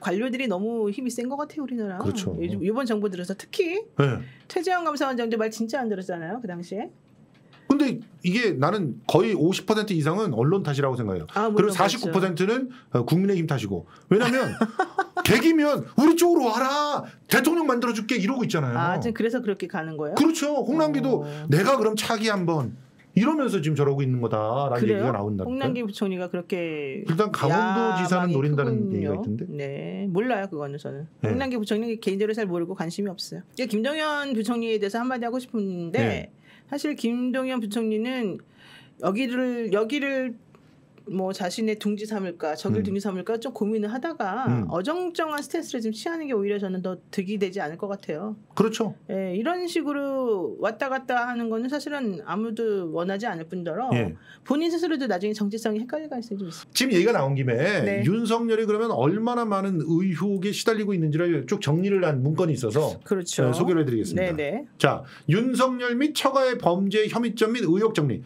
관료들이 너무 힘이 센 것 같아요 우리나라. 그렇죠. 요즘 이번 정부 들어서 특히 네. 최재형 감사원장도 말 진짜 안 들었잖아요 그 당시에. 근데 이게 나는 거의 50% 이상은 언론 탓이라고 생각해요. 아, 그리고 물론 그렇죠. 49%는 어, 국민의힘 탓이고. 왜냐면 개기면 우리 쪽으로 와라. 대통령 만들어 줄게 이러고 있잖아요. 아, 지금 그래서 그렇게 가는 거예요? 그렇죠. 홍남기도 어. 내가 그럼 차기 한번 이러면서 지금 저러고 있는 거다라는 그래요? 얘기가 나온다. 홍남기 부총리가 그렇게 일단 강원도지사는 노린다는 크군요. 얘기가 있던데. 네, 몰라요 그거는 저는. 네. 홍남기 부총리 개인적으로 잘 모르고 관심이 없어요. 이제 김동연 부총리에 대해서 한마디 하고 싶은데 네. 사실 김동연 부총리는 여기를 여기를 뭐 자신의 둥지 삼을까 저길 음. 둥지 삼을까 좀 고민을 하다가 음. 어정쩡한 스탠스를 좀 취하는 게 오히려 저는 더 득이 되지 않을 것 같아요. 그렇죠. 예, 이런 식으로 왔다 갔다 하는 거는 사실은 아무도 원하지 않을 뿐더러 예. 본인 스스로도 나중에 정체성이 헷갈릴 가능성이 좀 있어요. 지금 얘기가 나온 김에 네. 윤석열이 그러면 얼마나 많은 의혹에 시달리고 있는지를 쭉 정리를 한 문건이 있어서 그렇죠. 네, 소개를 해드리겠습니다. 네네. 자, 윤석열 및 처가의 범죄 혐의점 및 의혹 정리.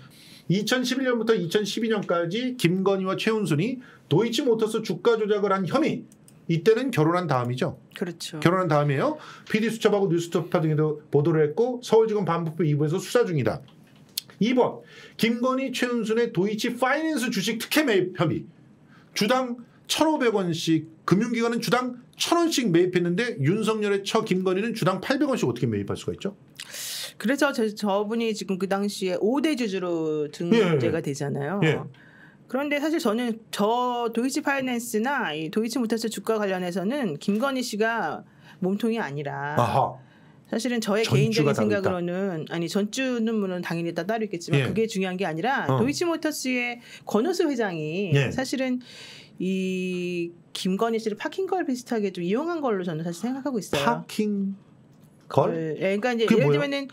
2011년부터 2012년까지 김건희와 최은순이 도이치모터스 주가 조작을 한 혐의. 이때는 결혼한 다음이죠. 그렇죠. 결혼한 다음이에요. PD 수첩하고 뉴스토파 등에도 보도를 했고 서울지검 반부패 2부에서 수사 중이다. 2번 김건희 최은순의 도이치 파이낸스 주식 특혜 매입 혐의. 주당 1,500원씩 금융기관은 주당 1,000원씩 매입했는데 윤석열의 처 김건희는 주당 800원씩 어떻게 매입할 수가 있죠? 그래서 저, 저분이 지금 그 당시에 5대 주주로 등재가 예. 되잖아요. 예. 그런데 사실 저는 저 도이치 파이낸스나 이 도이치 모터스 주가 관련해서는 김건희 씨가 몸통이 아니라 아하. 사실은 저의 개인적인. 생각으로는 아니 전주는 물론 당연히 따- 따로 있겠지만 예. 그게 중요한 게 아니라 어. 도이치모터스의 권오수 회장이 예. 사실은 이 김건희 씨를 파킹걸 비슷하게 좀 이용한 걸로 저는 사실 생각하고 있어요. 파킹 걸? 예, 그러니까 이제 예를 뭐예요? 들면은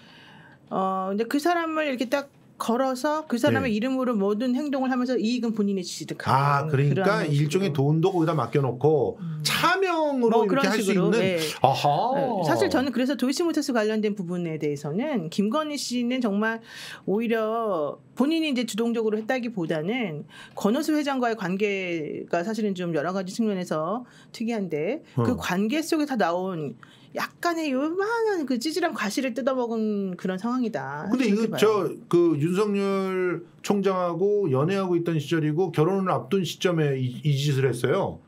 어 근데 그 사람을 이렇게 딱 걸어서 그 사람의 예. 이름으로 모든 행동을 하면서 이익은 본인이 취득하는 아, 그러니까 일종의. 돈도 거기다 맡겨놓고 음. 차명으로 뭐 이렇게 할 수 있는. 네. 아하. 네, 사실 저는 그래서 도이치모터스 관련된 부분에 대해서는 김건희 씨는 정말 오히려 본인이 이제 주동적으로 했다기보다는 권오수 회장과의 관계가 사실은 좀 여러 가지 측면에서 특이한데 어. 그 관계 속에서 나온 약간의 요만한 그 찌질한 과실을 뜯어먹은 그런 상황이다. 근데 이거 봐요. 저그 윤석열 총장하고 연애하고 있던 시절이고 결혼을 앞둔 시점에 이, 이 짓을 했어요.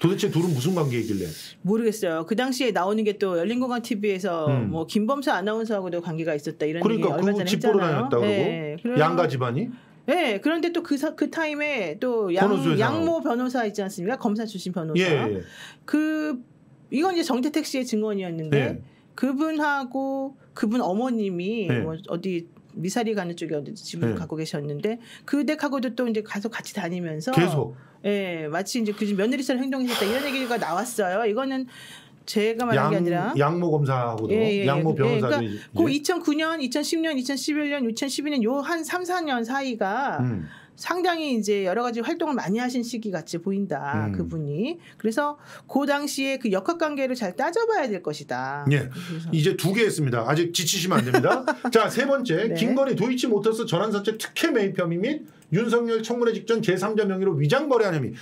도대체 둘은 무슨 관계이길래? 모르겠어요. 그 당시에 나오는 게 또 열린공간 TV에서 음. 뭐 김범수 아나운서하고도 관계가 있었다 이런 얘기 그러니까 얼마 그 전에 했잖아요. 다녔다 그러고 네, 그래요. 양가 집안이 네, 그런데 또 그 그 타임에 또 양. 양모 변호사 있지 않습니까? 검사 출신 변호사. 예, 예. 그 이건 이제 정태택 씨의 증언이었는데 예. 그분하고 그분 어머님이 네. 뭐 어디 미사리 가는 쪽에 어디 집을 네. 갖고 계셨는데 그 댁하고도 또 이제 가서 같이 다니면서 계속 예, 마치 이제 그집 며느리처럼 행동했다 이런 얘기가 나왔어요. 이거는 제가 말한 게 아니라 양, 양모 검사하고도 예, 예, 예. 양모 예, 변호사도 그러니까 이제 그 2009년, 2010년, 2011년, 2012년 요 한 3, 4년 사이가 음. 상당히 이제 여러 가지 활동을 많이 하신 시기 같이 보인다. 음. 그분이. 그래서 그 당시에 그 역학 관계를 잘 따져봐야 될 것이다. 예. 그래서 이제 두 개 했습니다. 아직 지치시면 안 됩니다. 자, 세 번째. 네. 김건희 도이치 모터스 전환사채 특혜 매입 혐의 및 윤석열 청문회 직전 제3자 명의로 위장 거래한 혐의.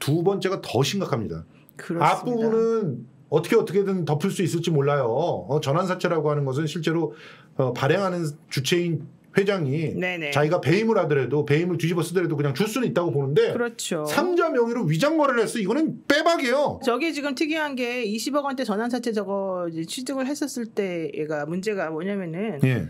두 번째가 더 심각합니다. 그렇습니다. 앞부분은 어떻게 어떻게든 덮을 수 있을지 몰라요. 어, 전환사채라고 하는 것은 실제로 어, 발행하는 주체인 회장이 네네. 자기가 배임을 하더라도 배임을 뒤집어 쓰더라도 그냥 줄 수는 있다고 보는데 그렇죠. 삼자 명의로 위장 거래를 했어. 이거는 빼박이에요. 저게 지금 특이한 게 20억 원대 전환사채 저거 취득을 했었을 때가 문제가 뭐냐면은 예.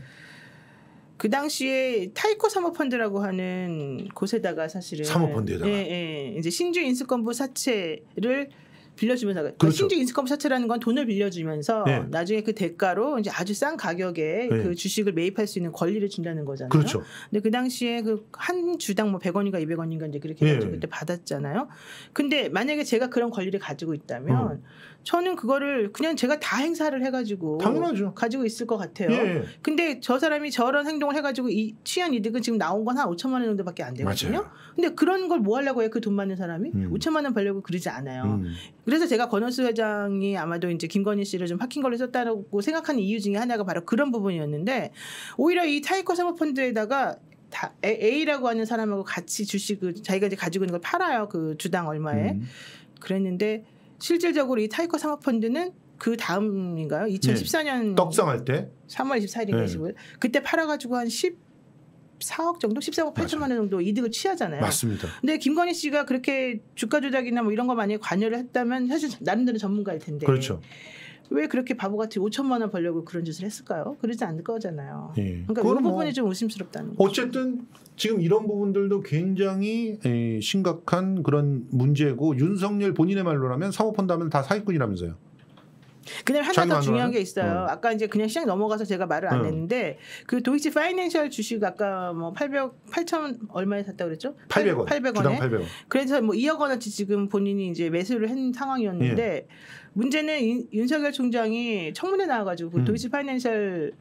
그 당시에 타이코 사모펀드라고 하는 곳에다가 사실은 사모펀드에다가. 예, 예. 이제 신주 인수권부 사채를 빌려주면서 그러니까 그렇죠. 신주 인수권부 사채라는 건 돈을 빌려주면서 예. 나중에 그 대가로 이제 아주 싼 가격에 예. 그 주식을 매입할 수 있는 권리를 준다는 거잖아요. 그렇죠. 근데 그 당시에 그 한 주당 뭐 100원인가 200원인가 이제 그렇게 예. 해가지고 그때 받았잖아요. 근데 만약에 제가 그런 권리를 가지고 있다면 음. 저는 그거를 그냥 제가 다 행사를 해가지고 당연하죠. 가지고 있을 것 같아요. 예. 근데 저 사람이 저런 행동을 해가지고 이 취한 이득은 지금 나온 건 한 5천만 원 정도밖에 안 되거든요. 맞아요. 근데 그런 걸 뭐 하려고 해요? 그돈 많은 사람이 음. 5천만 원 벌려고 그러지 않아요. 음. 그래서 제가 권오수 회장이 아마도 이제 김건희 씨를 좀 parking girl로 썼다고 생각하는 이유 중에 하나가 바로 그런 부분이었는데 오히려 이 타이코 사모펀드에다가 다 A- A라고 하는 사람하고 같이 주식을 자기가 이제 가지고 있는 걸 팔아요. 그 주당 얼마에. 음. 그랬는데 실질적으로 이 타이커 사모펀드는 그 다음인가요? 2014년 떡상할 때 3월 24일인가 네. 15일 그때 팔아가지고 한 14억 정도, 14억 8천만 원 정도 이득을 취하잖아요. 맞습니다. 근데 김건희 씨가 그렇게 주가 조작이나 뭐 이런 거 만약에 관여를 했다면 사실 나름대로 전문가일 텐데 그렇죠. 왜 그렇게 바보같이 5천만 원 벌려고 그런 짓을 했을까요? 그러지 않을 거잖아요. 예. 그러니까 이 그거는 뭐 부분이 좀 의심스럽다는 거죠. 어쨌든 지금 이런 부분들도 굉장히 에, 심각한 그런 문제고 윤석열 본인의 말로라면 사모펀드 하면 다 사기꾼이라면서요. 그다음에 하나 더? 중요한 게 있어요. 어. 아까 이제 그냥 시장 넘어가서 제가 말을 안 어. 했는데 그 도이치 파이낸셜 주식 아까 뭐 800, 8천 얼마에 샀다 그랬죠? 800원. 800원에. 주당 800원. 그래서 뭐 2억 원어치 지금 본인이 이제 매수를 한 상황이었는데 예. 문제는 윤- 윤석열 총장이 청문회 나와가지고 그 음. 도이치 파이낸셜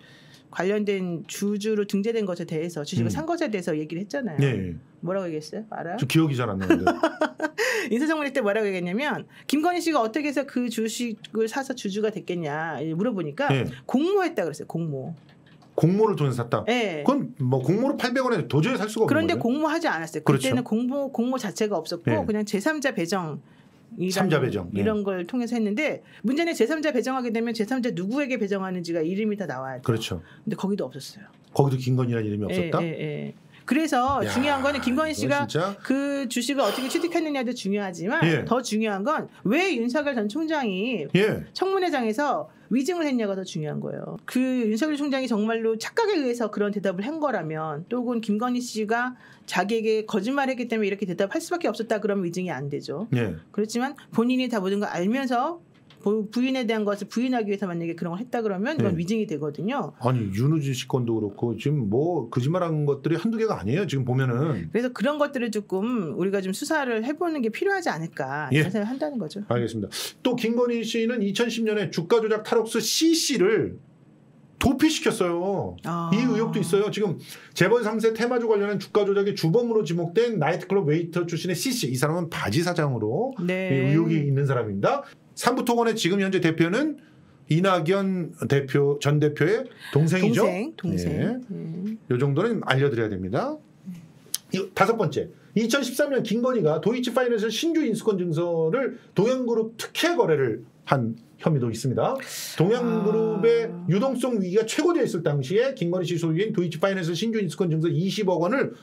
관련된 주주로 등재된 것에 대해서 주식을 음. 산 것에 대해서 얘기를 했잖아요. 예. 뭐라고 얘기했어요? 알아요? 저 기억이 잘 안 나는데. 인사청문회 때 뭐라고 얘기했냐면 김건희 씨가 어떻게 해서 그 주식을 사서 주주가 됐겠냐 물어보니까 예. 공모했다 그랬어요. 공모. 공모를 통해서 샀다. 예. 그건 뭐 공모로 800원에 도저히 살 수가 없는 그런데 거죠. 공모하지 않았어요. 그렇죠. 그때는 공모 공모 자체가 없었고 예. 그냥 제3자 배정 삼자 배정, 예. 이런 걸 통해서 했는데 문제는 제3자 배정하게 되면 제3자 누구에게 배정하는지가 이름이 다 나와야 돼요. 그렇죠. 근데 거기도 없었어요. 거기도 김건희라는 이름이 없었다. 예, 예, 예. 그래서 야, 중요한 거는 김건희 씨가 그 주식을 어떻게 취득했느냐도 중요하지만 예. 더 중요한 건 왜 윤석열 전 총장이 예. 청문회장에서 위증을 했냐가 더 중요한 거예요. 그 윤석열 총장이 정말로 착각에 의해서 그런 대답을 한 거라면 또 혹은 김건희 씨가 자기에게 거짓말했기 때문에 이렇게 대답할 수밖에 없었다 그러면 위증이 안 되죠. 예. 그렇지만 본인이 다 모든 걸 알면서 부- 부인에 대한 것을 부인하기 위해서 만약에 그런 걸 했다 그러면 이건 네. 위증이 되거든요. 아니 윤우진 씨 건도 그렇고 지금 뭐 거짓말한 것들이 한두 개가 아니에요. 지금 보면은 그래서 그런 것들을 조금 우리가 좀 수사를 해보는 게 필요하지 않을까 예. 이런 생각을 한다는 거죠. 알겠습니다. 또 김건희 씨는 2010년에 주가 조작 탈옥수 CC를 도피시켰어요. 아. 이 의혹도 있어요. 지금 재벌 3세 테마주 관련한 주가 조작의 주범으로 지목된 나이트클럽 웨이터 출신의 C씨. 이 사람은 바지 사장으로 네. 이 의혹이 있는 사람입니다. 삼부토건의 지금 현재 대표는 이낙연 대표 전 대표의 동생이죠. 동생, 동생. 예. 예. 요 정도는 알려드려야 됩니다. 이 다섯 번째. 2013년 김건희가 도이치 파이낸셜 신규 인수권 증서를 동양그룹 특혜 거래를 한 혐의도 있습니다. 동양그룹의 아. 유동성 위기가 최고되어 있을 당시에 김건희 씨 소유인 도이치 파이낸셜 신규 인수권 증서 20억 원을.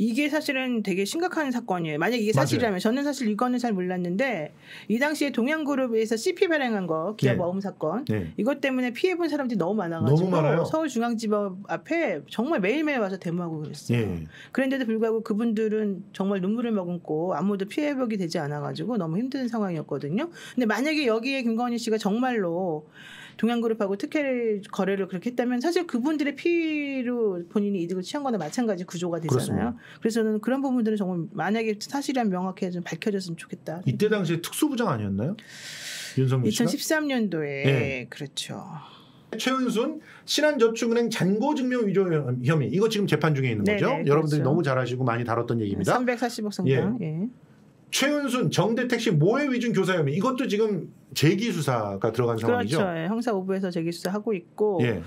이게 사실은 되게 심각한 사건이에요. 만약 이게 맞아요. 사실이라면 저는 사실 이거는 잘 몰랐는데 이 당시에 동양그룹에서 CP 발행한 거 기업 네. 어음 사건 네. 이것 때문에 피해 본 사람들이 너무 많아가지고 너무. 서울중앙지법 앞에 정말 매일매일 와서 데모하고 그랬어요. 예. 그런데도 불구하고 그분들은 정말 눈물을 머금고 아무도 피해 회복이 되지 않아가지고 너무 힘든 상황이었거든요. 근데 만약에 여기에 김건희 씨가 정말로 동양그룹하고 특혜 거래를 그렇게 했다면 사실 그분들의 피로 본인이 이득을 취한 거나 마찬가지 구조가 되잖아요. 그렇습니다. 그래서 저는 그런 부분들은 정말 만약에 사실이란 명확하게 좀 밝혀졌으면 좋겠다. 이때 당시에 특수부장 아니었나요? 윤석열 씨가? 2013년도에 네. 그렇죠. 최은순 신한저축은행 잔고증명 위조 혐의 이거 지금 재판 중에 있는 거죠. 네네, 여러분들이 그렇죠. 너무 잘 아시고 많이 다뤘던 얘기입니다. 340억 상당. 예. 최은순 정대택 씨 모해 위증 교사 혐의 이것도 지금 재기 수사가 들어간 상황이죠. 그렇죠. 예. 형사 5부에서 재기 수사하고 있고 예.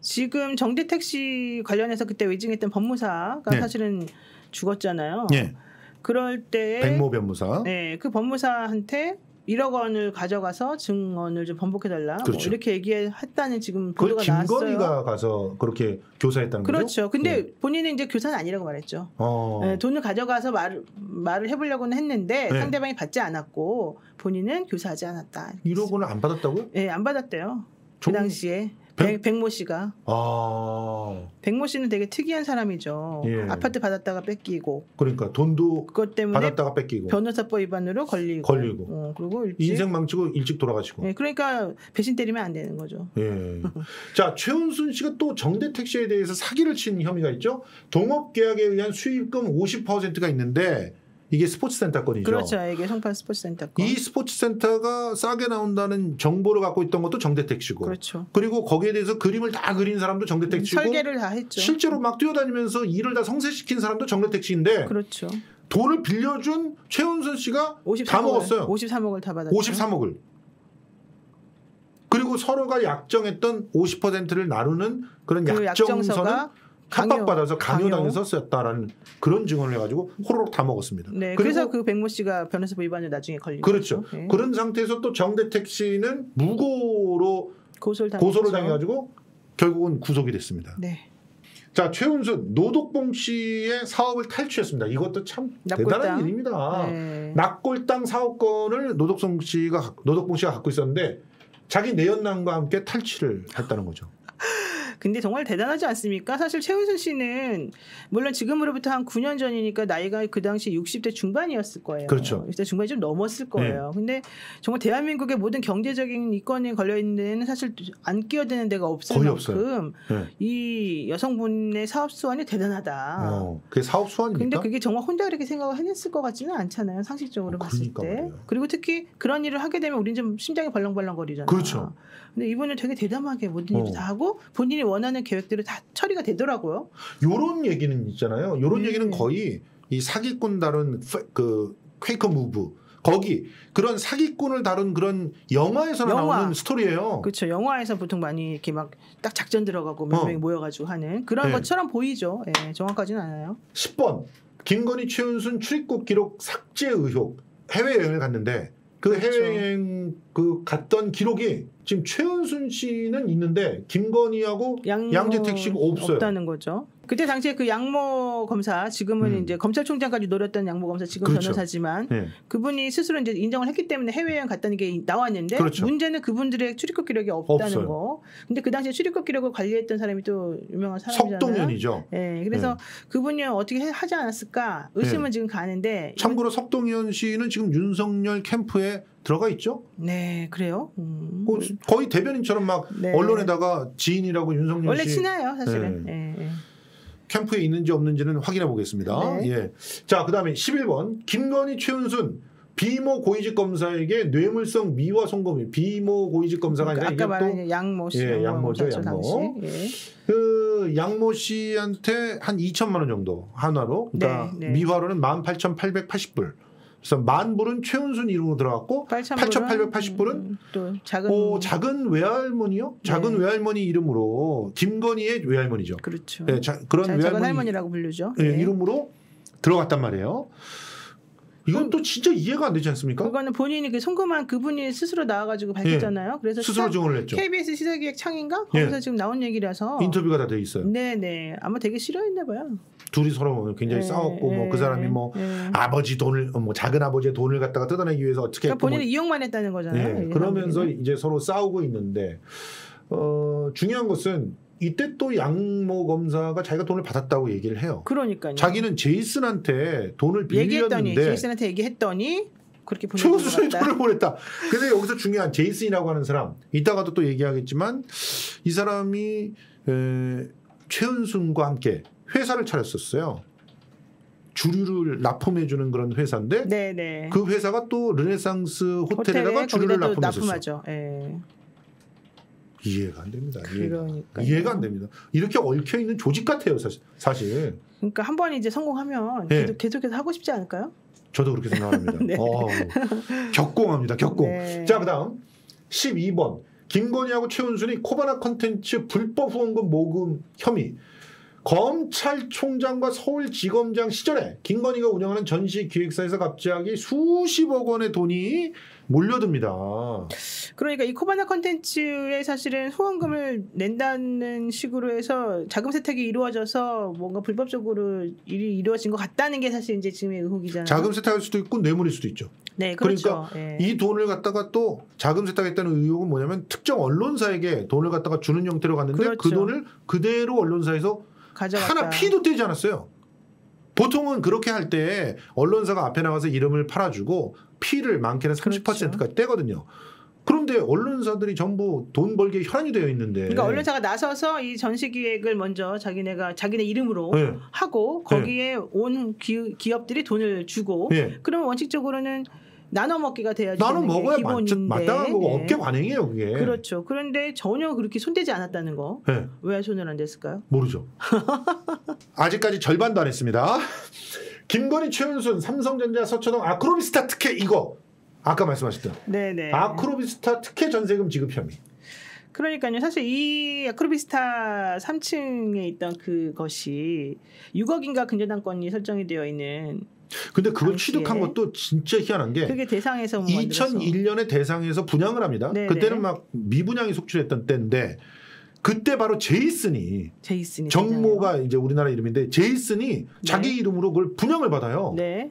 지금 정대택 씨 관련해서 그때 위증했던 법무사가 네. 사실은 죽었잖아요. 예. 그럴 때 백모 변무사. 네, 그 법무사한테 1억 원을 가져가서 증언을 좀 번복해달라. 그렇죠. 뭐 이렇게 얘기했다는 지금 보도가 나왔어요. 김건희가 가서 그렇게 교사했다는 거죠. 그렇죠. 근데 네. 본인은 이제 교사는 아니라고 말했죠. 어. 네, 돈을 가져가서 말, 말을 해보려고는 했는데 네. 상대방이 받지 않았고 본인은 교사하지 않았다. 1억 원을 안 받았다고요? 예, 안 받았대요. 그 좀- 당시에 백- 백, 백모 씨가 아. 백모 씨는 되게 특이한 사람이죠. 예. 아파트 받았다가 뺏기고 그러니까 돈도 그것 때문에 받았다가 뺏기고 변호사법 위반으로 걸리고, 걸리고. 어, 그리고 일찍 인생 망치고 일찍 돌아가시고. 예, 그러니까 배신 때리면 안 되는 거죠. 예. 자, 최은순 씨가 또 정대택 씨에 대해서 사기를 친 혐의가 있죠. 동업 계약에 의한 수익금 50%가 있는데 이게 스포츠센터 건이죠. 그렇죠. 이게 송파 스포츠센터 거. 이 스포츠센터가 싸게 나온다는 정보를 갖고 있던 것도 정대택 씨고. 그렇죠. 리고 거기에 대해서 그림을 다 그린 사람도 정대택 씨고. 설계를 다 했죠. 실제로 막 뛰어다니면서 일을 다 성세시킨 사람도 정대택 씨인데 그렇죠. 돈을 빌려준 최은순 씨가 53억을, 다 먹었어요. 53억을 다 받았죠. 53억을. 그리고 서로가 약정했던 50%를 나누는 그런 그 약정서는 협박받아서 강요. 강요당해서 썼다라는 그런 증언을 해가지고 호로록 다 먹었습니다. 네, 그래서 그 백모 씨가 변호사법 위반으로 나중에 걸린 그렇죠. 거죠. 네. 그런 상태에서 또 정대택 씨는 무고로 고소를 당했죠. 고소를 당해가지고 결국은 구속이 됐습니다. 네. 자 최은순 노독봉 씨의 사업을 탈취했습니다. 이것도 참 낙골당. 대단한 일입니다. 네. 낙골당 사업권을 노독성 씨가 갖- 노독봉 씨가 갖고 있었는데 자기 내연남과 함께 탈취를 했다는 거죠. 근데 정말 대단하지 않습니까? 사실 최은순 씨는 물론 지금으로부터 한 9년 전이니까 나이가 그 당시 60대 중반이었을 거예요. 그렇죠. 60대 중반이 좀 넘었을 거예요. 근데 정말 대한민국의 모든 경제적인 이권에 걸려 있는 사실 안 끼어드는 데가 없을 거의 만큼 네. 이 여성분의 사업 수완이 대단하다. 어, 그게 사업 수완입니까? 근데 그게 정말 혼자 그렇게 생각을 해냈을 것 같지는 않잖아요. 상식적으로 어, 봤을 그러니까 때. 말이에요. 그리고 특히 그런 일을 하게 되면 우린 좀 심장이 벌렁벌렁거리잖아요. 그렇죠. 근데 이분은 되게 대담하게 모든 일을 어. 다 하고 본인이 원하는 계획들을 다 처리가 되더라고요. 요런 얘기는 있잖아요. 요런 음. 얘기는 거의 이 사기꾼 다룬 페- 그 퀘이커 무브 거기 그런 사기꾼을 다룬 그런 영화에서 영화. 나오는 스토리예요. 그렇죠. 영화에서 보통 많이 이렇게 막 딱 작전 들어가고 몇 어. 명이 모여가지고 하는 그런 네. 것처럼 보이죠. 예, 정확하지는 않아요. 10번 김건희 최은순 출입국 기록 삭제 의혹 해외 여행을 갔는데 그 그렇죠. 해외여행 그 갔던 기록이 지금 최은순 씨는 있는데 김건희하고 양재택 씨가 없어요. 없다는 거죠. 그때 당시에 그 양모 검사 지금은 음. 이제 검찰총장까지 노렸던 양모 검사 지금 그렇죠. 변호사지만 네. 그분이 스스로 이제 인정을 했기 때문에 해외여행 갔다는 게 나왔는데 그렇죠. 문제는 그분들의 출입국 기록이 없다는 없어요. 거. 근데 그 당시에 출입국 기록을 관리했던 사람이 또 유명한 사람이잖아요. 석동현이죠. 예, 그래서 그분이 어떻게 해- 하지 않았을까 의심은 네. 지금 가는데 참고로 석동현 씨는 지금 윤석열 캠프에 들어가 있죠. 네 그래요. 음. 그 거의 대변인처럼 막 네. 언론에다가 지인이라고 윤석열 원래 씨 친해요 사실은. 예, 예. 캠프에 있는지 없는지는 확인해 보겠습니다. 네. 예. 자, 그다음에 11번 김건희 최은순 비모 고위직 검사에게 뇌물성 미화 송금이 비모 고위직 검사가 아니라 그러니까 아까 이게 말한 양모 씨, 예, 양모죠, 검사죠, 양모. 예. 또그 양모 씨한테 한 2천만 원 정도 한화로 그러니까 네, 네. 미화로는 18,880불. 그래서 만 불은 최은순 이름으로 들어갔고 8,880 불은 음, 또 작은 어, 작은 외할머니요? 작은 네. 외할머니 이름으로 김건희의 외할머니죠. 그렇죠. 예, 자, 그런 자- 외할머니 작은 할머니라고 부르죠. 예, 예. 이름으로 들어갔단 말이에요. 이건 또 진짜 이해가 안 되지 않습니까? 그거는 본인이 그 송금한 그분이 스스로 나와가지고 밝혔잖아요. 그래서 예. 스스로 시사- 증언을 했죠. KBS 시사기획 창인가 예. 거기서 지금 나온 얘기라서 인터뷰가 다 돼 있어요. 네네 아마 되게 싫어했나 봐요. 둘이 서로 굉장히 예, 싸웠고 뭐그 예, 사람이 뭐 예. 아버지 돈을 뭐 작은 아버지의 돈을 갖다가 뜯어내기 위해서 어떻게 그러니까 뭐 본인은 이용만 했다는 거잖아요. 예, 이 그러면서. 이제 서로 싸우고 있는데 어, 중요한 것은 이때 또 양모 검사가 자기가 돈을 받았다고 얘기를 해요. 그러니까요. 자기는 제이슨한테 돈을 얘기했더니 빌렸는데 제이슨한테 얘기했더니 그렇게 같다. 돈을 보냈다. 근데 여기서 중요한 제이슨이라고 하는 사람 이따가도 또 얘기하겠지만 이 사람이 에, 최은순과 함께 회사를 차렸었어요. 주류를 납품해주는 그런 회사인데 네네. 그 회사가 또 르네상스 호텔에다가 주류를 거기다 또 납품했었어. 납품하죠. 예. 이해가 안 됩니다. 이해가, 그러니까 이해가 안 됩니다. 이렇게 얽혀 있는 조직 같아요, 사실. 사실. 그러니까 한 번 이제 성공하면 예. 계속 계속 해서 하고 싶지 않을까요? 저도 그렇게 생각합니다. 네. 어우, 격공합니다. 격공. 네. 자, 그다음 12번 김건희하고 최은순이 코바나 컨텐츠 불법 후원금 모금 혐의. 검찰총장과 서울지검장 시절에 김건희가 운영하는 전시 기획사에서 갑자기 수십억 원의 돈이 몰려듭니다. 그러니까 이 코바나 컨텐츠에 사실은 후원금을 낸다는 식으로 해서 자금 세탁이 이루어져서 뭔가 불법적으로 일이 이루어진 것 같다는 게 사실 이제 지금의 의혹이잖아요. 자금 세탁할 수도 있고 뇌물일 수도 있죠. 네, 그렇죠. 그러니까 예. 이 돈을 갖다가 또 자금 세탁했다는 의혹은 뭐냐면 특정 언론사에게 돈을 갖다가 주는 형태로 갔는데 그 그렇죠. 돈을 그대로 언론사에서 가져갔다. 하나 피도 떼지 않았어요. 보통은 그렇게 할 때 언론사가 앞에 나가서 이름을 팔아주고 피를 많게는 30%까지 그렇죠. 떼거든요. 그런데 언론사들이 전부 돈 벌기에 혈안이 되어 있는데. 그러니까 언론사가 나서서 이 전시 기획을 먼저 자기네가 자기네 이름으로 네. 하고 거기에 온 기, 기업들이 돈을 주고 예. 그러면 원칙적으로는 나눠 먹기가 돼야지 게 먹어야 맞, 기본인데 마땅한 거고 예. 업계 관행이에요, 그게. 그렇죠. 그런데 전혀 그렇게 손대지 않았다는 거. 예. 왜 손을 안 댔을까요? 모르죠. 아직까지 절반도 안 했습니다. 김건희, 최은순, 삼성전자, 서초동 아크로비스타 특혜 이거 아까 말씀하셨던 네네. 아크로비스타 특혜 전세금 지급 혐의. 그러니까요. 사실 이 아크로비스타 3층에 있던 그것이 6억인가 근저당권이 설정이 되어 있는 근데 그걸 당시에. 취득한 것도 진짜 희한한 게 그게 대상에서 뭐 만들어서. 2001년에 대상에서 분양을 합니다. 네네. 그때는 막 미분양이 속출했던 때인데 그때 바로 제이슨이 제이슨이 정모가 이제 우리나라 이름인데 제이슨이 자기 이름으로 그걸 분양을 받아요. 네.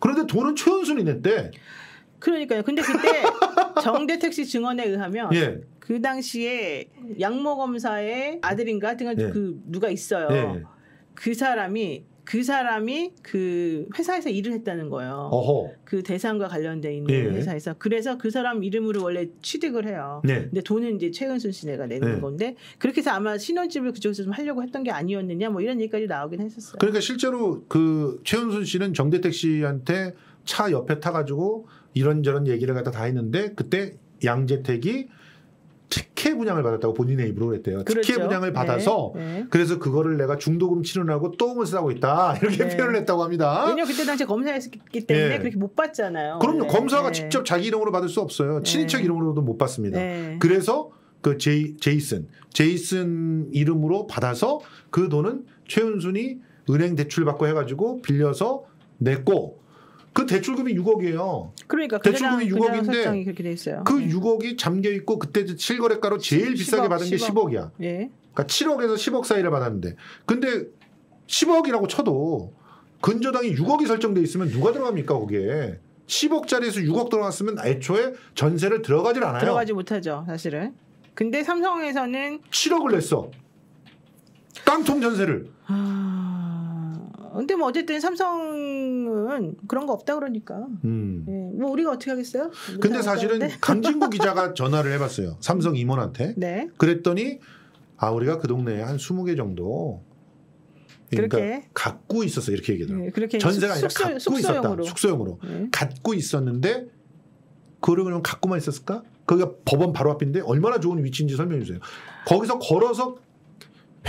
그런데 돈은 최은순이 냈대. 그러니까요. 근데 그때 정대택 씨 증언에 의하면 예. 그 당시에 양모 검사의 아들인가 하여튼 예. 그 누가 있어요. 예. 그 사람이 그 사람이 그 회사에서 일을 했다는 거예요. 어허. 그 대상과 관련돼 있는 예. 회사에서 그래서 그 사람 이름으로 원래 취득을 해요. 네. 근데 돈은 이제 최은순 씨네가 내는 네. 건데 그렇게 해서 아마 신혼집을 그쪽에서 좀 하려고 했던 게 아니었느냐 뭐 이런 얘기까지 나오긴 했었어요. 그러니까 실제로 그 최은순 씨는 정대택 씨한테 차 옆에 타가지고 이런저런 얘기를 갖다 다 했는데 그때 양재택이 특혜 분양을 받았다고 본인의 입으로 그랬대요. 특혜 그렇죠. 분양을 받아서 네, 네. 그래서 그거를 내가 중도금 치르라고 똥을 싸고 있다 이렇게 네. 표현을 했다고 합니다. 왜냐면 그때 당시에 검사였기 때문에 예. 그렇게 못 받잖아요. 그럼요. 원래. 검사가 네. 직접 자기 이름으로 받을 수 없어요. 친인척 네. 이름으로도 못 받습니다. 네. 그래서 그 제이, 제이슨, 제이슨 이름으로 받아서 그 돈은 최은순이 은행 대출 받고 해가지고 빌려서 냈고 그 대출금이 6억이에요. 그러니까 대출금이 그냥- 그냥 6억인데 설정이 그렇게 돼 있어요. 그 네. 6억이 잠겨 있고 그때 실거래가로 제일 10억, 비싸게 받은 게 10억. 10억이야. 예. 그러니까 7억에서 10억 사이를 받았는데 근데 10억이라고 쳐도 근저당이 6억이 설정돼 있으면 누가 들어갑니까 거기에 10억짜리에서 6억 들어갔으면 애초에 전세를 들어가질 않아요. 들어가지 못하죠, 사실은. 근데 삼성에서는 7억을 냈어. 깡통 전세를. 아, 근데 뭐 어쨌든 삼성은 그런 거 없다 그러니까. 음. 예. 뭐 우리가 어떻게 하겠어요? 근데 사실은 어떠한데? 강진구 기자가 전화를 해봤어요. 삼성 임원한테. 네. 그랬더니 아 우리가 그 동네에 한 20개 정도 그러니까 그렇게 갖고 있었어 이렇게 얘기하더라고. 예, 그렇게 전세가 아니라 갖고 숙소용으로. 있었다. 숙소용으로. 예. 갖고 있었는데 그러면 갖고만 있었을까? 거기가 법원 바로 앞인데 얼마나 좋은 위치인지 설명해 주세요. 거기서 걸어서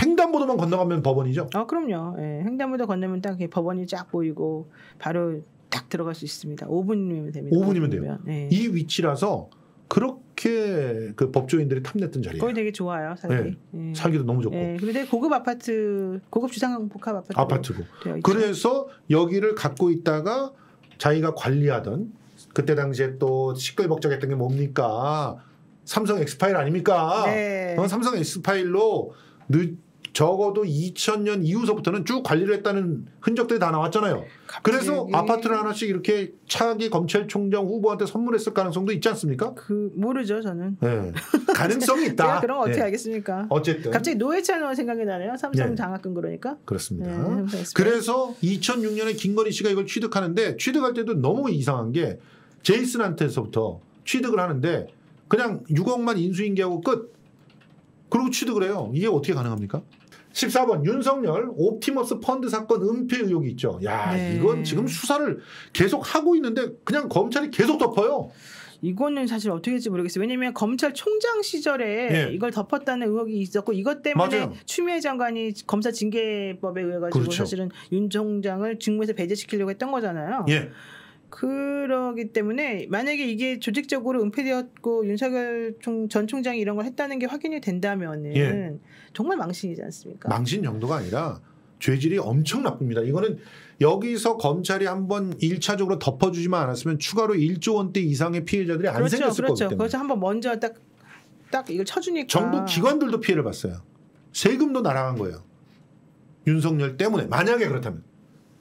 횡단보도만 건너가면 법원이죠. 아 그럼요. 예. 횡단보도 건너면 딱 법원이 쫙 보이고 바로 딱 들어갈 수 있습니다. 5분이면 됩니다. 5분이면 돼요. 5분이면. 예. 이 위치라서 그렇게 그 법조인들이 탐냈던 자리예요. 거기 되게 좋아요, 살기. 예. 살기도 너무 좋고 예. 그리고 되게 고급 아파트, 고급 주상 복합 아파트. 아파트고. 그래서 여기를 갖고 있다가 자기가 관리하던 그때 당시에 또 시끌벅적했던 게 뭡니까? 삼성 엑스파일 아닙니까? 네. 어, 삼성 엑스파일로 늦, 적어도 2000년 이후서부터는 쭉 관리를 했다는 흔적들이 다 나왔잖아요. 그래서 갑자기 아파트를 하나씩 이렇게 차기 검찰총장 후보한테 선물했을 가능성도 있지 않습니까? 그 모르죠, 저는. 네. 가능성이 있다. 제가 그런 거 어떻게 네. 알겠습니까? 어쨌든 갑자기 노회찬 생각이 나네요. 삼성 네. 장학금 그러니까. 그렇습니다. 네. 그래서 2006년에 김건희 씨가 이걸 취득하는데 취득할 때도 너무 이상한 게 제이슨한테서부터 취득을 하는데 그냥 6억만 인수인계하고 끝. 그리고 취득을 해요. 이게 어떻게 가능합니까? 14번 윤석열 옵티머스 펀드 사건 은폐 의혹이 있죠. 야 네. 이건 지금 수사를 계속 하고 있는데 그냥 검찰이 계속 덮어요. 이거는 사실 어떻게 될지 모르겠어요. 왜냐하면 검찰총장 시절에 예. 이걸 덮었다는 의혹이 있었고 이것 때문에 맞아요. 추미애 장관이 검사 징계법에 의해 가지고 그렇죠. 사실은 윤 총장을 직무에서 배제시키려고 했던 거잖아요. 예. 그러기 때문에 만약에 이게 조직적으로 은폐되었고 윤석열 총, 전 총장이 이런 걸 했다는 게 확인이 된다면은 예. 정말 망신이지 않습니까? 망신 정도가 아니라 죄질이 엄청 나쁩니다. 이거는 여기서 검찰이 한번 1차적으로 덮어주지만 않았으면 추가로 1조 원대 이상의 피해자들이 안 그렇죠, 생겼을 그렇죠. 거기 때문에. 그래서 한번 먼저 딱 딱 이걸 쳐주니까 정부 기관들도 피해를 봤어요. 세금도 날아간 거예요. 윤석열 때문에 만약에 그렇다면.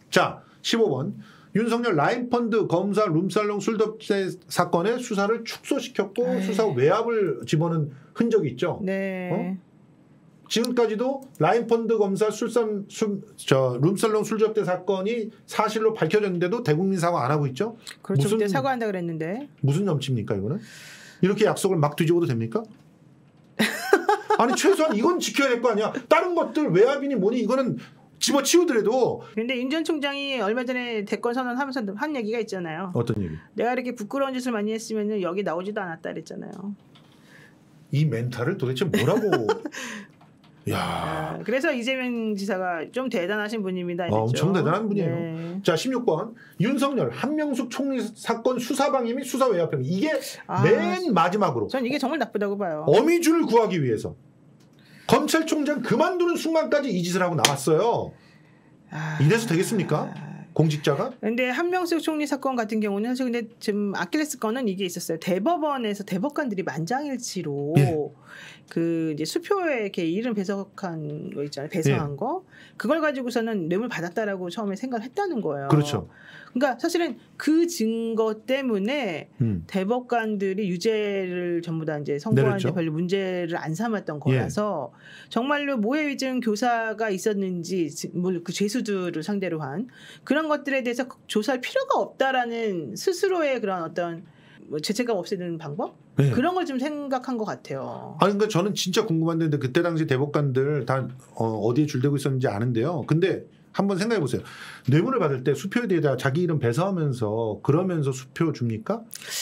자, 15번. 윤석열 라인펀드 검사 룸살롱 술덮새 사건의 수사를 축소시켰고 에이. 수사 외압을 집어넣은 흔적이 있죠. 네. 지금까지도 라인펀드 검사 술산 술, 저 룸살롱 술접대 사건이 사실로 밝혀졌는데도 대국민 사과 안 하고 있죠. 그렇죠. 무슨- 그때 사과한다 그랬는데 무슨 넘칩니까 이거는? 이렇게 약속을 막 뒤집어도 됩니까? 아니 최소한 이건 지켜야 될 거 아니야. 다른 것들 외압이니 뭐니 이거는 집어치우더라도 근데 윤 전 총장이 얼마 전에 대권 선언하면서 한 얘기가 있잖아요. 어떤 얘기? 내가 이렇게 부끄러운 짓을 많이 했으면 여기 나오지도 않았다 그랬잖아요. 이 멘탈을 도대체 뭐라고 야, 아, 그래서 이재명 지사가 좀 대단하신 분입니다. 어, 이랬죠. 엄청 대단한 분이에요. 네. 자 16번 윤석열 한명숙 총리 사건 수사방해 및 수사 외압형 이게 아, 맨 마지막으로 전 이게 정말 나쁘다고 봐요. 어미줄을 구하기 위해서 검찰총장 그만두는 순간까지 이 짓을 하고 나왔어요. 아, 이래서 되겠습니까? 공직자가? 근데 한명숙 총리 사건 같은 경우는 사실 근데 지금 아킬레스 건은 이게 있었어요. 대법원에서 대법관들이 만장일치로 예. 그 이제 수표에 이렇게 이름 배석한 거 있잖아요. 배석한 예. 거 그걸 가지고서는 뇌물 받았다라고 처음에 생각했다는 거예요. 그렇죠. 그러니까 사실은 그 증거 때문에 음. 대법관들이 유죄를 전부 다 이제 선고하는데. 별로 문제를 안 삼았던 예. 거라서 정말로 모해 위증 교사가 있었는지 뭐그 죄수들을 상대로 한 그런 것들에 대해서 조사할 필요가 없다라는 스스로의 그런 어떤 뭐 죄책감 없애는 방법 네. 그런 걸 좀 생각한 것 같아요. 아니 그러니까 저는 진짜 궁금한데 그때 당시 대법관들 다 어, 디에 줄대고 있었는지 아는데요. 근데 한번 생각해 보세요. 뇌물을 받을 때 수표에 대해 자기 이름 배서하면서 그러면서 수표 줍니까?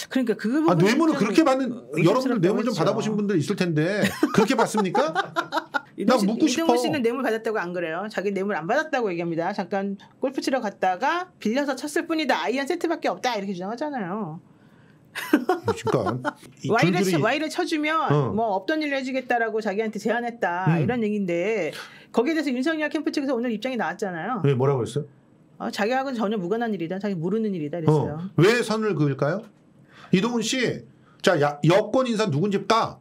그러니까 그아 부분이 뇌물을 좀 그렇게 받는 여러분들 뇌물 좀. 받아보신 분들 있을 텐데 그렇게 받습니까? 씨- 묻고 싶어. 이동훈 씨는 뇌물 받았다고 안 그래요. 자기 뇌물 안 받았다고 얘기합니다. 잠깐 골프 치러 갔다가 빌려서 쳤을 뿐이다. 아이한 세트밖에 없다 이렇게 주장하잖아요. 그러니까 이 와이를 쳐, 와이를 쳐주면 어. 뭐 없던 일을 해주겠다라고 자기한테 제안했다 음. 이런 얘기인데 거기에 대해서 윤석열 캠프 측에서 오늘 입장이 나왔잖아요. 왜 뭐라고 그랬어요? 어, 자기하고는 전혀 무관한 일이다. 자기 모르는 일이다 이랬어요. 어, 왜 선을 그을까요? 이동훈 씨, 자 야- 여권 인사 누군지 까.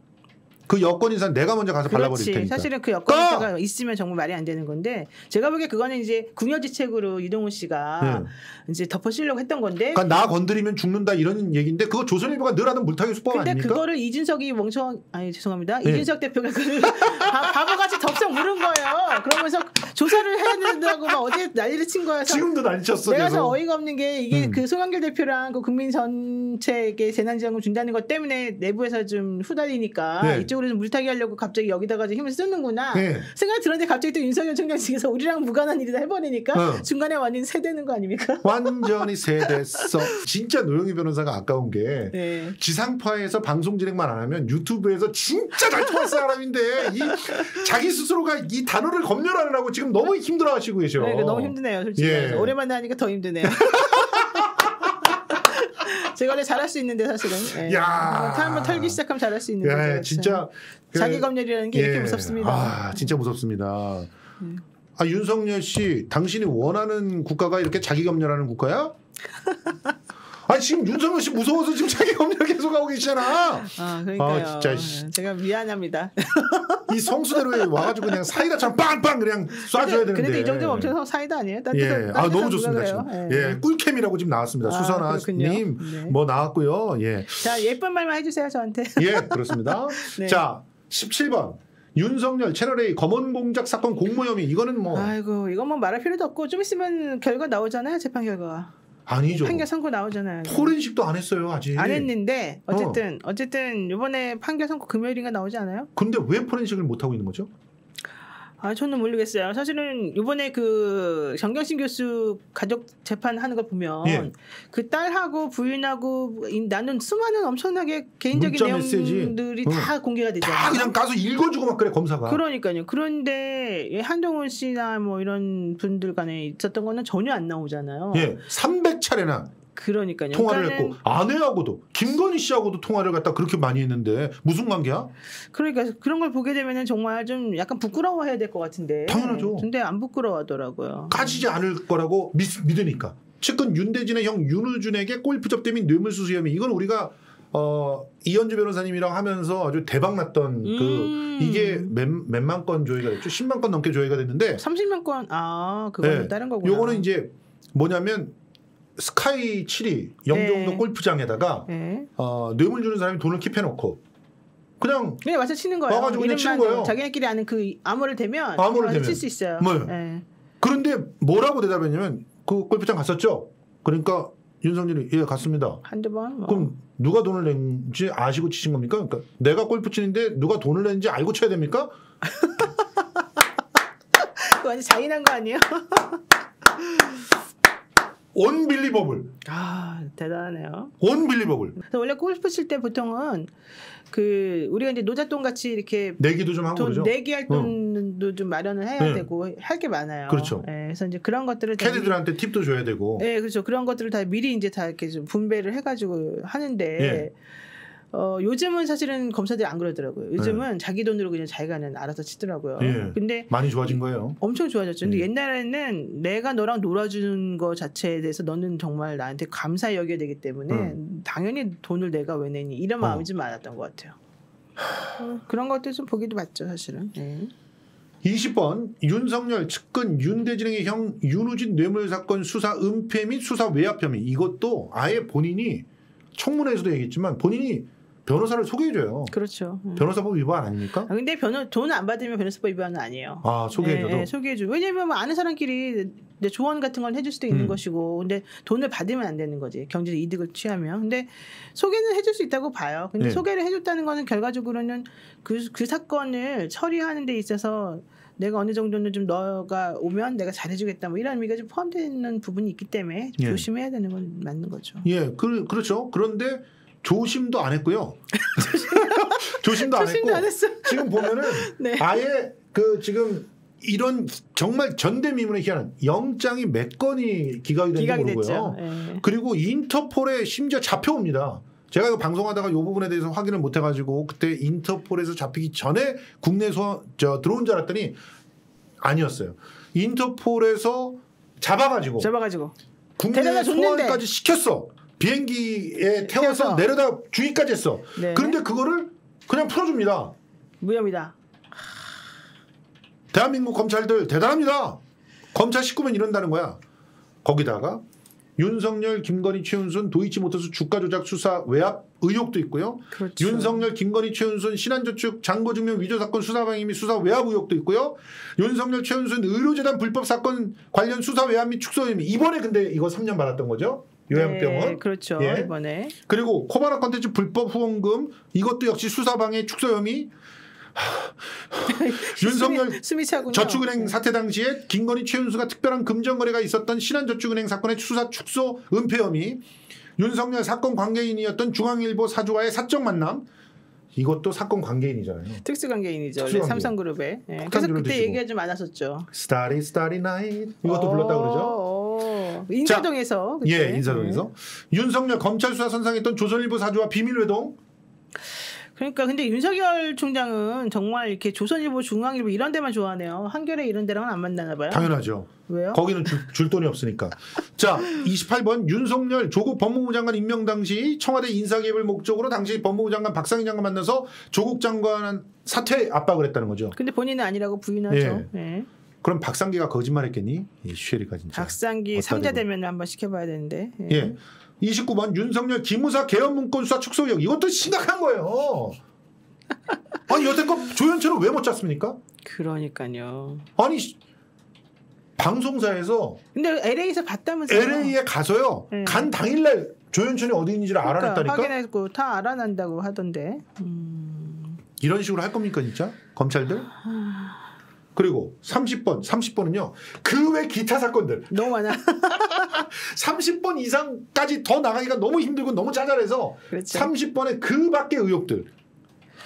그 여권 인사 내가 먼저 가서 발라버릴. 테니까. 사실은 그 꺼! 여건자가 있으면 정말 말이 안 되는 건데 제가 보기에 그거는 이제 궁여지책으로 이동훈 씨가 네. 이제 덮어쓰려고 했던 건데 그러니까 나 건드리면 죽는다 이런 얘기인데 그거 조선일보가 늘 하던 물타기 수법 근데 아닙니까? 그거를 이준석이 멍청 아니 죄송합니다 네. 이준석 대표가 그 바, 바보같이 덥석 물은 거예요. 그러면서 조사를 해야 된다고 막 어제 난리를 친 거여서 지금도 난리 쳤어. 내가 계속. 더 어이가 없는 게 이게 음. 그 송영길 대표랑 그 국민 전체에게 재난지원금 준다는 것 때문에 내부에서 좀 후달리니까 네. 이쪽으로 좀 물타기 하려고 갑자기 여기다가 좀 힘을 쓰는구나 네. 생각이 들었는데 갑자기 또 윤석열 총장 측에서 우리랑 무관한 일이다 해버리니까 어. 중간에 완전히 세대는 거 아닙니까? 완전히 세됐어. 진짜 노영희 변호사가 아까운 게 네. 지상파에서 방송 진행만 안 하면 유튜브에서 진짜 잘 통할 사람인데 이 자기 스스로가 이 단어를 검열하느라고 지금 너무 힘들어하시고 계셔. 네, 이거 너무 힘드네요, 솔직히. 예. 오랜만에 하니까 더 힘드네요. 원래 잘할 수 있는데 사실은. 예. 야. 한번 한번 털기 시작하면 잘할 수 있는 예, 거죠. 진짜 그- 자기 검열이라는 게 이렇게 예. 무섭습니다. 아, 진짜 무섭습니다. 음. 아, 윤석열 씨, 당신이 원하는 국가가 이렇게 자기 검열하는 국가야? 아, 지금 윤석열 씨 무서워서 지금 자기 검열 계속 하고 계시잖아. 아, 그러니까요. 아, 진짜, 씨. 예, 제가 미안합니다. 이 성수대로에 와가지고 그냥 사이다처럼 빵빵 그냥 쏴줘야 되는데. 근데 이 정도면 엄청 사이다 아니에요? 딴 예, 딴 아 너무 좋습니다. 지금. 예, 꿀캠이라고 지금 나왔습니다. 아, 수선아님. 네. 뭐 나왔고요. 예, 자, 예쁜 말만 해주세요, 저한테. 예, 그렇습니다. 네. 자, 17번 윤석열 채널A 검언 공작 사건 공모 혐의 이거는 뭐 아이고, 이건 뭐 말할 필요도 없고, 좀 있으면 결과 나오잖아요, 재판 결과가. 아니죠. 판결 선고 나오잖아요. 포렌식도 안 했어요 아직. 안 했는데 어쨌든 어. 쨌든 이번에 판결 선고 금요일인가 나오지 않아요? 근데 왜 포렌식을 못 하고 있는 거죠? 아 저는 모르겠어요. 사실은 이번에 그 정경심 교수 가족 재판 하는 걸 보면 예. 그 딸하고 부인하고 이- 나눈 수많은 엄청나게 개인적인. 내용들이 어. 다 공개가 되잖아요. 다 그냥 가서 읽어주고 막 그래 검사가. 그러니까요. 그런데 이 한동훈 씨나 뭐 이런 분들 간에 있었던 거는 전혀 안 나오잖아요. 예, 300차례나 그러니까요. 통화를 그러니까는 했고 아내하고도 김건희 씨하고도 통화를 갖다 그렇게 많이 했는데 무슨 관계야? 그러니까 그런 걸 보게 되면은 정말 좀 약간 부끄러워해야 될 것 같은데. 당연하죠. 근데 안 부끄러워하더라고요. 까지지 않을 거라고 믿, 믿으니까. 측근 윤대진의 형 윤우준에게 골프 접대 및 뇌물수수 혐의 이건 우리가 어, 이현주 변호사님이랑 하면서 아주 대박 났던 음. 그 이게 몇, 몇만 건 조회가 됐죠. 10만 건 넘게 조회가 됐는데 30만 건, 아, 그거는 네. 다른 거구나. 요거는 이제 뭐냐면 스카이 7이 영종도 네. 골프장에다가 네. 어, 뇌물 주는 사람이 돈을 킵해놓고 그냥 그냥 와서 치는 거예요. 와가지고 그냥 치는 거예요. 자기네끼리 아는 그 암호를 대면 암호를 대면. 칠수 있어요. 뭐요? 네. 그런데 뭐라고 대답했냐면 그 골프장 갔었죠. 그러니까 윤석열이 예 갔습니다. 한두 번. 뭐. 그럼 누가 돈을 낸지 아시고 치신 겁니까? 그러니까 내가 골프 치는데 누가 돈을 낸지 알고 쳐야 됩니까? 완전 잔인한 거 아니에요? 언빌리버블. 아, 대단하네요. 언빌리버블. 그래서 원래 골프 칠 때 보통은 그 우리가 이제 노잣돈 같이 이렇게 내기도 좀 하고 돈 그러죠. 내기 할 돈은 자금도 좀 마련을 해야 네. 되고 할 게 많아요. 그렇죠. 예, 그래서 이제 그런 것들을 다 캐디들한테 팁도 줘야 되고. 예, 그렇죠. 그런 것들을 다 미리 이제 다 이렇게 좀 분배를 해가지고 하는데 예. 어, 요즘은 사실은 검사들이 안 그러더라고요. 요즘은 자기 돈으로 그냥 자기가 는 알아서 치더라고요. 예. 근데 많이 좋아진 거예요. 엄청 좋아졌죠. 근데 음. 옛날에는 내가 너랑 놀아주는 거 자체에 대해서 너는 정말 나한테 감사히 여겨야 되기 때문에 당연히 돈을 내가 왜 내니 이런 음. 어. 마음이 좀 많았던 것 같아요. 어, 그런 것들 좀 보기도 맞죠, 사실은. 네. 20번 윤석열 측근 윤대진행의 형 윤우진 뇌물 사건 수사 은폐 및 수사 외압 혐의 이것도 아예 본인이 청문회에서도 얘기했지만 본인이 변호사를 소개해줘요. 그렇죠. 음. 변호사법 위반 아닙니까? 아, 근데 변호 돈을 안 받으면 변호사법 위반은 아니에요. 아 소개해줘도 네, 네, 소개해줘. 왜냐면 뭐 아는 사람끼리 이제 조언 같은 걸 해줄 수도 있는 음. 것이고, 근데 돈을 받으면 안 되는 거지. 경제적 이득을 취하면. 근데 소개는 해줄 수 있다고 봐요. 근데 네. 소개를 해줬다는 거는 결과적으로는 그, 그 사건을 처리하는 데 있어서 내가 어느 정도는 좀 너가 오면 내가 잘해주겠다 뭐 이런 의미가 좀 포함되는 부분이 있기 때문에 좀 예. 조심해야 되는 건 맞는 거죠. 예, 그, 그렇죠. 그런데 조심도 안 했고요. 조심도 안 했고 조심도 안 했어. 지금 보면은 네. 아예 그 지금 이런 정말 전대미문의 희한한 영장이 몇 건이 기각이 된지 기각이 모르고요. 예. 그리고 인터폴에 심지어 잡혀옵니다. 제가 이거 방송하다가 이 부분에 대해서 확인을 못 해가지고 그때 인터폴에서 잡히기 전에 국내 소, 저 들어온 줄 알았더니 아니었어요. 인터폴에서 잡아가지고 잡아가지고 국내. 소환까지 시켰어. 비행기에 태워서 태워서. 내려다 주의까지 했어. 네. 그런데 그거를 그냥 풀어줍니다. 무혐의다. 대한민국 검찰들 대단합니다. 검찰 식구면 이런다는 거야. 거기다가 윤석열, 김건희, 최은순 도이치모터스 주가 조작 수사 외압 의혹도 있고요. 그렇죠. 윤석열, 김건희, 최은순 신한저축 장고증명 위조 사건 수사 및 수사 외압 의혹도 있고요. 윤석열, 최은순 의료재단 불법 사건 관련 수사 외압 및 축소 혐의 이번에 근데 이거 3년 받았던 거죠. 요양병원. 네, 그렇죠. 예. 이번에 그리고 코바나 컨텐츠 불법 후원금 이것도 역시 수사 방해 축소 혐의. 윤석열 숨이, 숨이. 저축은행 사태 당시에 김건희 최은수가 특별한 금전 거래가 있었던 신한저축은행 사건의 수사 축소 은폐 혐의, 윤석열 사건 관계인이었던 중앙일보 사주와의 사적 만남, 이것도 사건 관계인이잖아요. 특수 관계인이죠. 특수 관계. 원래 삼성그룹에. 예. 그래서 폭탄주를 그때 드시고. 얘기가 좀 많았었죠. starry starry night 이것도 불렀다 그러죠. 어, 인사동에서. 그때. 예, 인사동에서 윤석열 검찰 수사 선상했던 조선일보 사주와 비밀 회동. 그러니까 근데 윤석열 총장은 정말 이렇게 조선일보, 중앙일보 이런 데만 좋아하네요. 한겨레 이런 데랑은 안 만나나 봐요. 당연하죠. 왜요? 거기는 줄, 줄 돈이 없으니까. 자, 28번 윤석열 조국 법무부 장관 임명 당시 청와대 인사 개입을 목적으로 당시 법무부 장관 박상희 장관 만나서 조국 장관 사퇴 압박을 했다는 거죠. 근데 본인은 아니라고 부인하죠. 예. 그럼 박상기가 거짓말했겠니? 이 쉐리가 진짜. 박상기 대고. 되면 한번 시켜봐야 되는데. 예. 예. 29번 윤석열 기무사 개헌 문건 수사 축소 의혹 이것도 심각한 거예요. 아니 여태껏 조현철은 왜못 잡습니까? 그러니까요. 아니 씨, 방송사에서 근데 LA에서 봤다면서요? LA에 가서요. 네. 간 당일날 조현철이 어디 있는지를 그러니까 알아냈다니까. 확인했고 다 알아난다고 하던데. 음. 이런 식으로 할 겁니까 진짜 검찰들? 그리고 30번, 30번은요. 그 외 기타 사건들 너무 많아. 30번 이상까지 더 나가기가 너무 힘들고 너무 짜잘해서 그렇죠. 30번의 그 밖의 의혹들.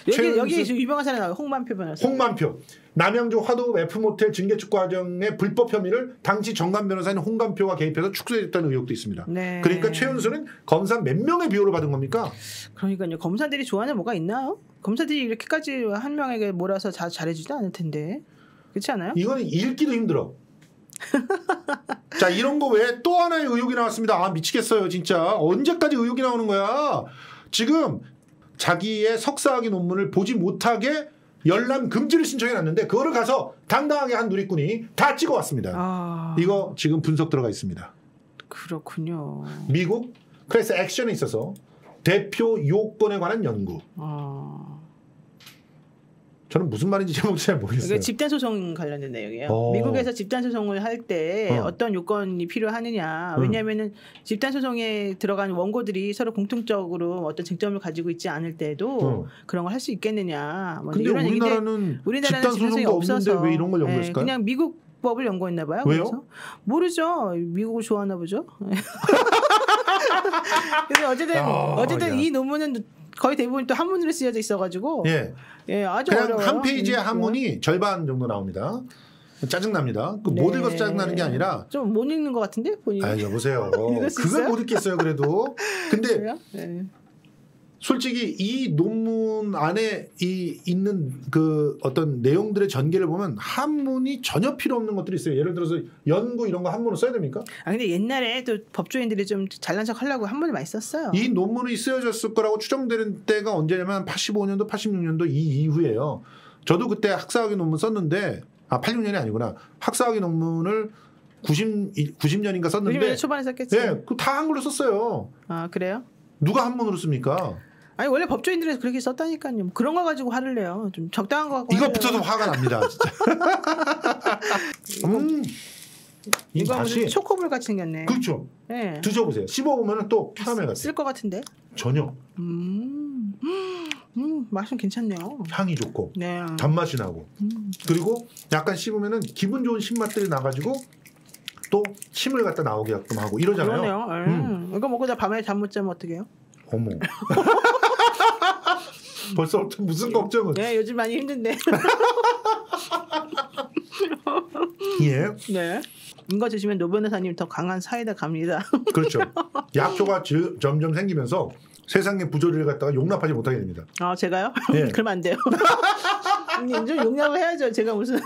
여기 최은수- 여기 유명한 사람 나와요. 홍만표 변호사. 홍만표 남양주 화도 F모텔 증개축 과정의 불법 혐의를 당시 정관 변호사인 홍감표가 개입해서 축소했다는 의혹도 있습니다. 네. 그러니까 최은수는 검사 몇 명의 비호를 받은 겁니까? 그러니까요. 검사들이 좋아하는 뭐가 있나요? 검사들이 이렇게까지 한 명에게 몰아서 자, 잘해주지 않을 텐데. 그렇지 않아요? 이거는 읽기도 힘들어. 자 이런 거 외에 또 하나의 의혹이 나왔습니다. 아 미치겠어요 진짜 언제까지 의혹이 나오는 거야? 지금 자기의 석사학위 논문을 보지 못하게 열람 금지를 신청해 놨는데 그거를 가서 당당하게 한 누리꾼이 다 찍어왔습니다. 아, 이거 지금 분석 들어가 있습니다. 그렇군요. 미국 클래스 액션에 있어서 대표 요건에 관한 연구. 아, 저는 무슨 말인지 제목도 잘 모르겠어요. 집단 소송 관련된 내용이에요. 어. 미국에서 집단 소송을 할 때 어. 어. 떤 요건이 필요하느냐. 음. 왜냐하면은 집단 소송에 들어간 원고들이 서로 공통적으로 어떤 쟁점을 가지고 있지 않을 때도 어. 그런 걸 할 수 있겠느냐. 뭐 근데 이런 우리나라는 우리나라는 집단 소송이 없어서 왜 이런 걸 예, 연구했을까요? 그냥 미국 법을 연구했나 봐요. 왜요? 그래서 모르죠. 미국을 좋아하나 보죠. 그래서 어쨌든 아, 어쨌든 야. 이 논문은 거의 대부분 또 한문으로 쓰여져 있어가지고 예, 예. 아주 그냥 어려워요. 한 페이지에 음, 한문이 절반 정도 나옵니다. 짜증납니다. 그 네. 못 읽어서 짜증나는 게 아니라 좀 못 읽는 것 같은데 본인이 아 여보세요. 그걸? 못 읽겠어요 그래도. 근데? 네. 솔직히 이 논문 안에 이 있는 그 어떤 내용들의 전개를 보면 한문이 전혀 필요 없는 것들이 있어요. 예를 들어서 연구 이런 거 한문을 써야 됩니까? 아 근데 옛날에 또 법조인들이 좀 잘난 척 하려고 한문을 많이 썼어요. 이 논문이 쓰여졌을 거라고 추정되는 때가 언제냐면 85년도, 86년도 이 이후예요. 저도 그때 학사학위 논문 썼는데 아 86년이 아니구나. 학사학위 논문을 90 90년인가 썼는데 90년 초반에 썼겠지. 예, 그다 한글로 썼어요. 아 그래요? 누가 한문으로 씁니까? 아니 원래 법조인들이 그렇게 썼다니까요. 그런 거 가지고 화를 내요. 좀 적당한 거 갖고. 내요. 화가 납니다, 진짜. 음, 이 이거 맛이 초코볼 같이 생겼네. 그렇죠. 네. 드셔보세요. 씹어보면 또 캐러멜 같아요. 쓸 것 같은데. 전혀 음, 음 맛은 괜찮네요. 향이 좋고 네. 단맛이 나고 음. 그리고 약간 씹으면은 기분 좋은 신맛들이 나가지고 또 침을 갖다 나오게끔 하고 이러잖아요. 그러네요. 음. 이거 먹고 나 밤에 잠 못 자면 어떡해요? 어머. 벌써부터 무슨 걱정을? 네, 요즘 많이 힘든데. 예, 네. 이거 드시면 노 변호사님 더 강한 사이다 갑니다. 그렇죠. 약초가 지- 점점 생기면서 세상의 부조리를 갖다가 용납하지 못하게 됩니다. 아, 제가요? 예. 그러면 안 돼요. 좀 용납을 해야죠. 제가 무슨